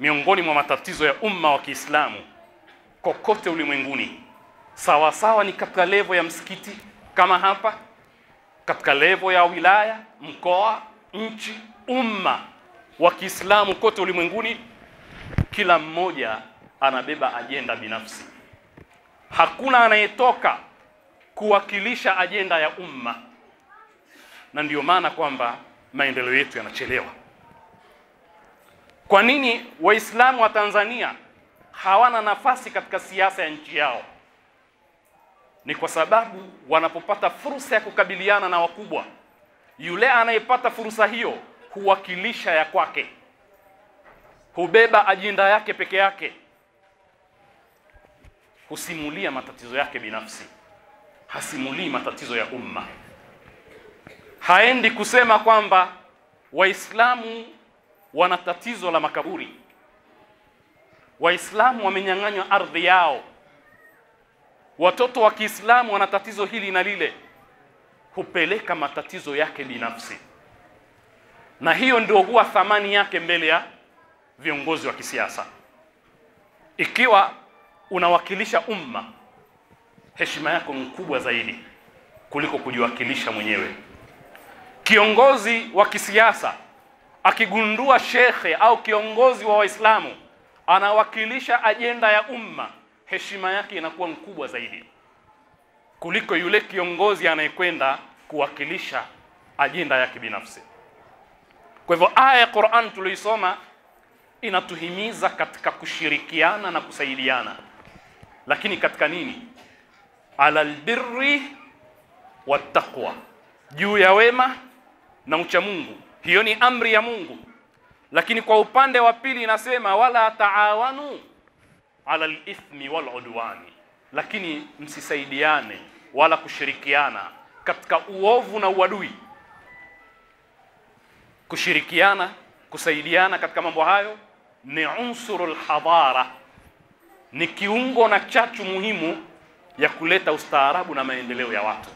miongoni mwa matatizo ya umma wa Kiislamu kokote ulimwenguni, sawa sawa ni katika levo ya msikiti kama hapa, katika levo ya wilaya, mkoa, nchi, umma wa Kiislamu kote ulimwenguni, kila mmoja anabeba ajenda binafsi. Hakuna anayetoka kuwakilisha ajenda ya umma, na ndiyo maana kwamba maendeleo yetu yanachelewa. Kwa nini Waislamu wa Tanzania hawana nafasi katika siasa ya nchi yao? Ni kwa sababu wanapopata fursa ya kukabiliana na wakubwa, yule anayepata fursa hiyo huwakilisha ya kwake, hubeba ajenda yake peke yake, husimulia matatizo yake binafsi, hasimulii matatizo ya umma. Haendi kusema kwamba Waislamu wana tatizo la makaburi, Waislamu wamenyang'anywa ardhi yao, watoto wa Kiislamu wana tatizo hili na lile. Hupeleka matatizo yake binafsi, na hiyo ndio huwa thamani yake mbele ya viongozi wa kisiasa. Ikiwa unawakilisha umma, heshima yako ni kubwa zaidi kuliko kujiwakilisha mwenyewe. Kiongozi wa kisiasa akigundua shekhe au kiongozi wa Waislamu anawakilisha ajenda ya umma, heshima yake inakuwa mkubwa zaidi kuliko yule kiongozi anayekwenda kuwakilisha ajenda yake binafsi. Kwa hivyo aya ya Qur'an tuliisoma inatuhimiza katika kushirikiana na kusaidiana, lakini katika nini? Alal birri wattaqwa, juu ya wema na ucha Mungu. Hiyo ni amri ya Mungu, lakini kwa upande wa pili inasema wala taawanu ala lithmi wal udwani, lakini msisaidiane wala kushirikiana katika uovu na uadui. Kushirikiana, kusaidiana katika mambo hayo ni unsuru lhadhara, ni kiungo na chachu muhimu ya kuleta ustaarabu na maendeleo ya watu.